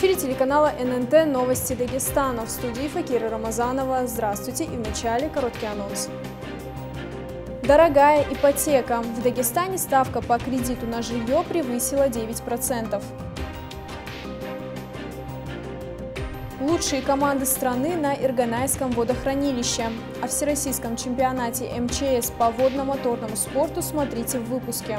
эфире телеканала ННТ «Новости Дагестана». В студии Факира Рамазанова. Здравствуйте и в начале короткий анонс. Дорогая ипотека. В Дагестане ставка по кредиту на жилье превысила 9%. Лучшие команды страны на Ирганайском водохранилище. О всероссийском чемпионате МЧС по водно-моторному спорту смотрите в выпуске.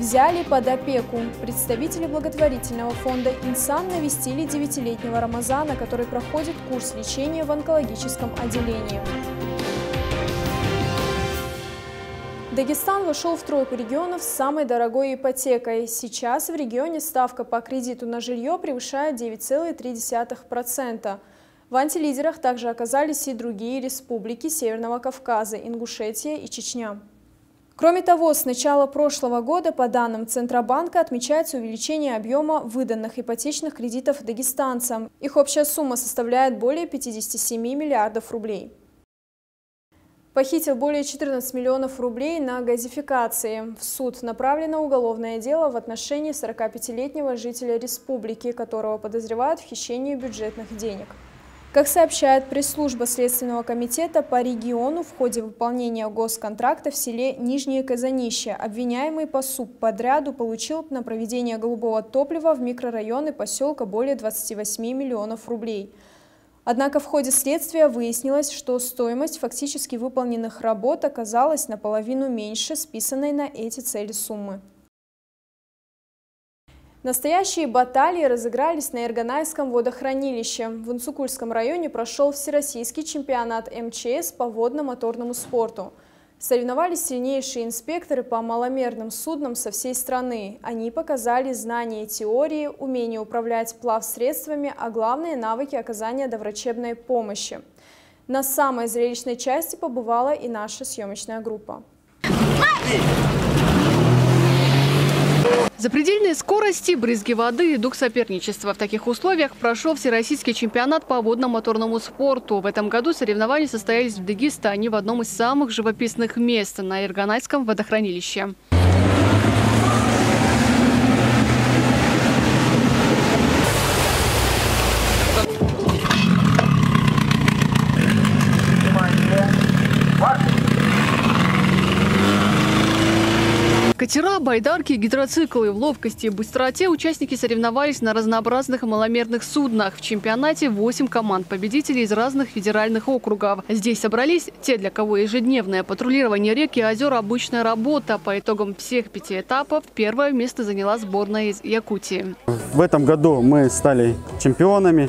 Взяли под опеку. Представители благотворительного фонда «Инсан» навестили девятилетнего Рамазана, который проходит курс лечения в онкологическом отделении. Дагестан вошел в тройку регионов с самой дорогой ипотекой. Сейчас в регионе ставка по кредиту на жилье превышает 9,3%. В антилидерах также оказались и другие республики Северного Кавказа, Ингушетия и Чечня. Кроме того, с начала прошлого года, по данным Центробанка, отмечается увеличение объема выданных ипотечных кредитов дагестанцам. Их общая сумма составляет более 57 миллиардов рублей. Похитил более 14 миллионов рублей на газификации. В суд направлено уголовное дело в отношении 45-летнего жителя республики, которого подозревают в хищении бюджетных денег. Как сообщает пресс-служба Следственного комитета по региону, в ходе выполнения госконтракта в селе Нижнее Казанище обвиняемый по субподряду получил на проведение голубого топлива в микрорайоны поселка более 28 миллионов рублей. Однако в ходе следствия выяснилось, что стоимость фактически выполненных работ оказалась наполовину меньше списанной на эти цели суммы. Настоящие баталии разыгрались на Ирганайском водохранилище. В Инсукульском районе прошел Всероссийский чемпионат МЧС по водно-моторному спорту. Соревновались сильнейшие инспекторы по маломерным суднам со всей страны. Они показали знания теории, умение управлять плавсредствами, а главное – навыки оказания доврачебной помощи. На самой зрелищной части побывала и наша съемочная группа. Запредельные скорости, брызги воды и дух соперничества. В таких условиях прошел Всероссийский чемпионат по водно-моторному спорту. В этом году соревнования состоялись в Дагестане в одном из самых живописных мест – на Ирганайском водохранилище. Катера, байдарки, гидроциклы. В ловкости и быстроте участники соревновались на разнообразных маломерных суднах. В чемпионате 8 команд победителей из разных федеральных округов. Здесь собрались те, для кого ежедневное патрулирование рек и озер – обычная работа. По итогам всех пяти этапов первое место заняла сборная из Якутии. В этом году мы стали чемпионами.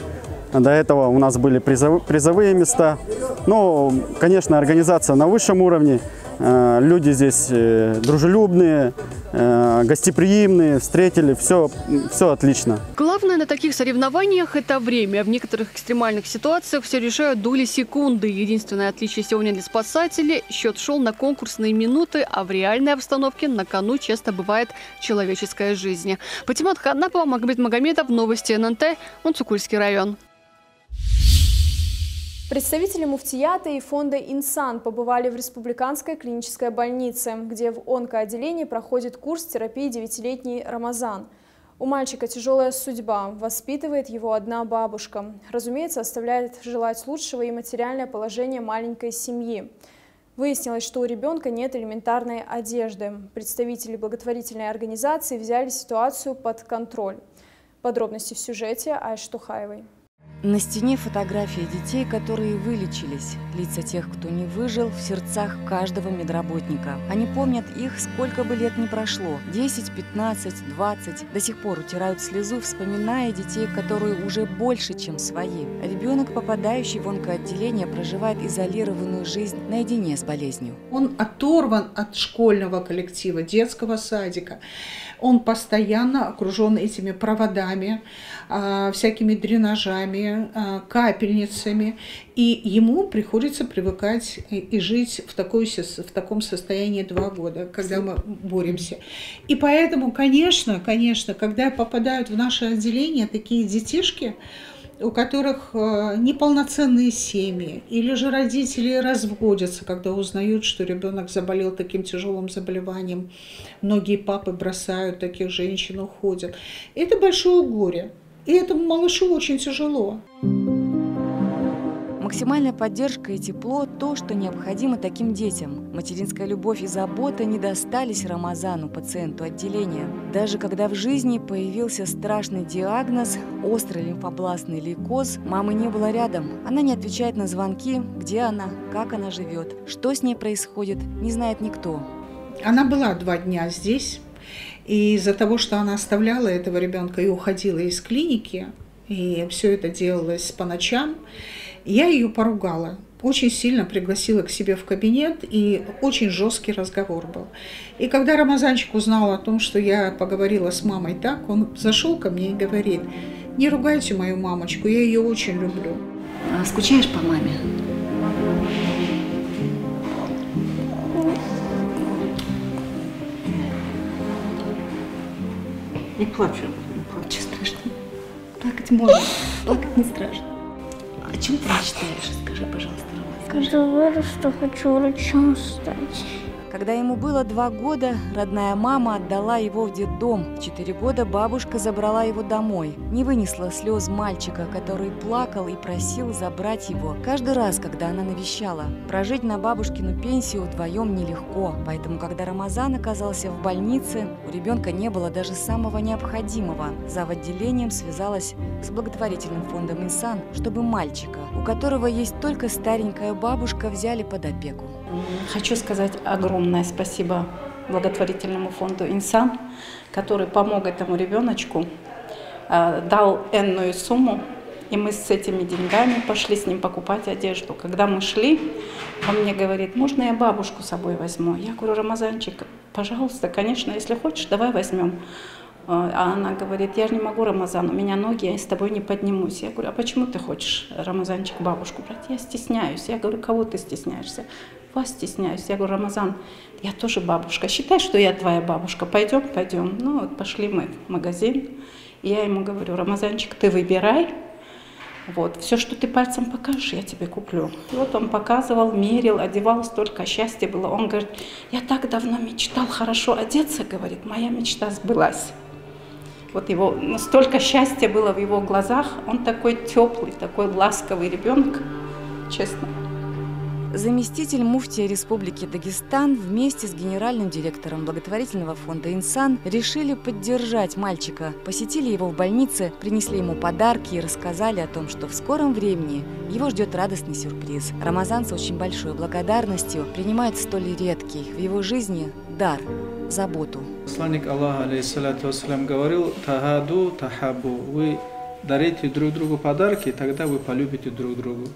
До этого у нас были призовые места. Ну, конечно, организация на высшем уровне. Э, люди здесь э, дружелюбные, э, гостеприимные, встретили, все, все отлично. Главное на таких соревнованиях – это время. В некоторых экстремальных ситуациях все решают доли секунды. Единственное отличие сегодня для спасателей – счет шел на конкурсные минуты, а в реальной обстановке на кону часто бывает человеческая жизнь. Патимат Ханапова, Магомед Магомедов, Новости ННТ, Унцукульский район. Представители муфтията и фонда «Инсан» побывали в Республиканской клинической больнице, где в онкоотделении проходит курс терапии девятилетний Рамазан. У мальчика тяжелая судьба, воспитывает его одна бабушка. Разумеется, оставляет желать лучшего и материальное положение маленькой семьи. Выяснилось, что у ребенка нет элементарной одежды. Представители благотворительной организации взяли ситуацию под контроль. Подробности в сюжете Айш Тухаевой. На стене фотографии детей, которые вылечились. Лица тех, кто не выжил, в сердцах каждого медработника. Они помнят их, сколько бы лет ни прошло. 10, 15, 20. До сих пор утирают слезу, вспоминая детей, которые уже больше, чем свои. Ребенок, попадающий в онкоотделение, проживает изолированную жизнь наедине с болезнью. Он оторван от школьного коллектива, детского садика. Он постоянно окружен этими проводами, а, всякими дренажами, а, капельницами, и ему приходится привыкать и жить в, такой, в таком состоянии два года, когда мы боремся. И поэтому, конечно, конечно, когда попадают в наше отделение такие детишки, у которых э, неполноценные семьи, или же родители разводятся, когда узнают, что ребенок заболел таким тяжелым заболеванием. Многие папы бросают таких женщин, уходят. Это большое горе. И этому малышу очень тяжело. Максимальная поддержка и тепло – то, что необходимо таким детям. Материнская любовь и забота не достались Рамазану, пациенту отделения. Даже когда в жизни появился страшный диагноз – острый лимфобластный лейкоз, мамы не было рядом. Она не отвечает на звонки, где она, как она живет, что с ней происходит, не знает никто. Она была два дня здесь, и из-за того, что она оставляла этого ребенка и уходила из клиники, и все это делалось по ночам, я ее поругала, очень сильно пригласила к себе в кабинет, и очень жесткий разговор был. И когда Рамазанчик узнал о том, что я поговорила с мамой так, он зашел ко мне и говорит, не ругайте мою мамочку, я ее очень люблю. А скучаешь по маме? Не плачу, не плачу, страшно. Плакать можно, плакать не страшно. О чем ты мечтаешь? Скажи, пожалуйста, Рома. Когда вырасту, хочу врачом стать. Когда ему было два года, родная мама отдала его в детдом. В четыре года бабушка забрала его домой. Не вынесла слез мальчика, который плакал и просил забрать его каждый раз, когда она навещала. Прожить на бабушкину пенсию вдвоем нелегко, поэтому, когда Рамазан оказался в больнице, у ребенка не было даже самого необходимого. Зав. отделением связалась с благотворительным фондом «Инсан», чтобы мальчика, у которого есть только старенькая бабушка, взяли под опеку. Хочу сказать огромное спасибо благотворительному фонду «Инсан», который помог этому ребеночку, э, дал энную сумму, и мы с этими деньгами пошли с ним покупать одежду. Когда мы шли, он мне говорит, можно я бабушку с собой возьму? Я говорю, Рамазанчик, пожалуйста, конечно, если хочешь, давай возьмем. Э, а она говорит, я же не могу, Рамазан, у меня ноги, я с тобой не поднимусь. Я говорю, а почему ты хочешь, Рамазанчик, бабушку брать? Я стесняюсь. Я говорю, кого ты стесняешься? Вас стесняюсь. Я говорю, Рамазан, я тоже бабушка. Считай, что я твоя бабушка. Пойдем, пойдем. Ну вот пошли мы в магазин. И я ему говорю, Рамазанчик, ты выбирай. Вот, все, что ты пальцем покажешь, я тебе куплю. И вот он показывал, мерил, одевал, столько счастья было. Он говорит, я так давно мечтал хорошо одеться, говорит, моя мечта сбылась. Вот его, столько счастья было в его глазах. Он такой теплый, такой ласковый ребенок, честно. Заместитель муфтия Республики Дагестан вместе с генеральным директором благотворительного фонда «Инсан» решили поддержать мальчика. Посетили его в больнице, принесли ему подарки и рассказали о том, что в скором времени его ждет радостный сюрприз. Рамазан с очень большой благодарностью принимает столь редкий в его жизни дар – заботу. Посланник Аллаха, алейхиссалату вассалям, говорил «Тахаду, тахабу» – вы дарите друг другу подарки, тогда вы полюбите друг друга.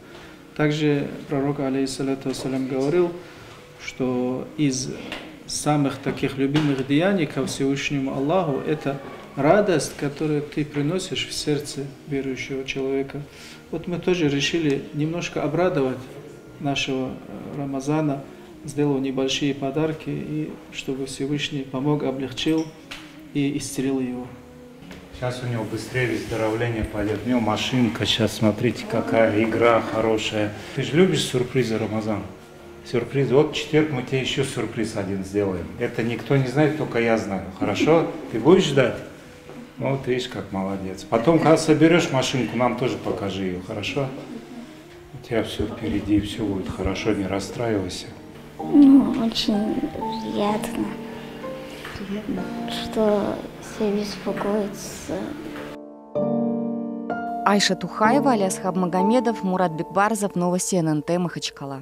Также пророк, алейхиссалату вассалям, говорил, что из самых таких любимых деяний ко Всевышнему Аллаху – это радость, которую ты приносишь в сердце верующего человека. Вот мы тоже решили немножко обрадовать нашего Рамазана, сделал небольшие подарки, и чтобы Всевышний помог, облегчил и исцелил его. Сейчас у него быстрее выздоровление пойдет. У него машинка, сейчас смотрите, какая игра хорошая. Ты же любишь сюрпризы, Рамазан? Сюрприз. Вот в четверг мы тебе еще сюрприз один сделаем. Это никто не знает, только я знаю. Хорошо? Ты будешь ждать? Вот видишь, как молодец. Потом, когда соберешь машинку, нам тоже покажи ее, хорошо? У тебя все впереди, все будет хорошо, не расстраивайся. Ну, очень приятно, приятно. что все беспокоятся. Айша Тухаева, Аляс Хабмагомедов, Мурат Бекбарзов, Новости ННТ, Махачкала.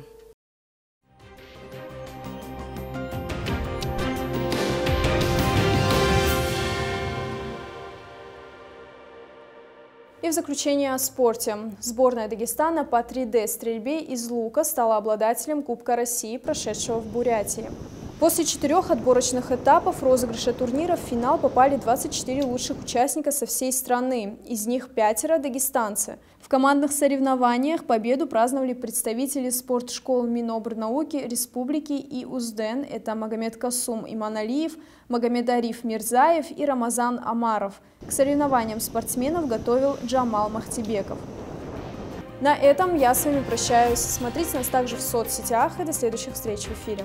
И в заключение о спорте. Сборная Дагестана по 3D-стрельбе из лука стала обладателем Кубка России, прошедшего в Бурятии. После четырех отборочных этапов розыгрыша турнира в финал попали 24 лучших участника со всей страны. Из них пятеро – дагестанцы. Командных соревнованиях победу праздновали представители спортшкол Минобрнауки Республики и УЗДЕН. Это Магомед Касум Иманалиев, Магомед Ариф Мирзаев и Рамазан Амаров. К соревнованиям спортсменов готовил Джамал Махтибеков. На этом я с вами прощаюсь. Смотрите нас также в соцсетях и до следующих встреч в эфире.